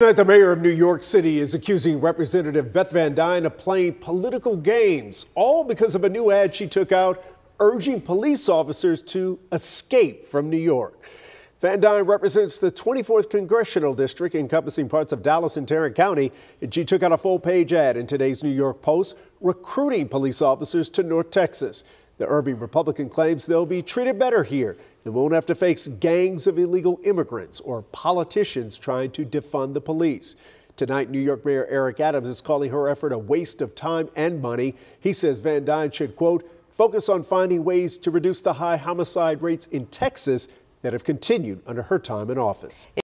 Tonight, the mayor of New York City is accusing Representative Beth Van Duyne of playing political games, all because of a new ad she took out urging police officers to escape from New York. Van Duyne represents the 24th Congressional District, encompassing parts of Dallas and Tarrant County, and she took out a full page ad in today's New York Post recruiting police officers to North Texas. The Irving Republican claims they'll be treated better here and won't have to face gangs of illegal immigrants or politicians trying to defund the police. Tonight, New York Mayor Eric Adams is calling her effort a waste of time and money. He says Van Duyne should, quote, focus on finding ways to reduce the high homicide rates in Texas that have continued under her time in office.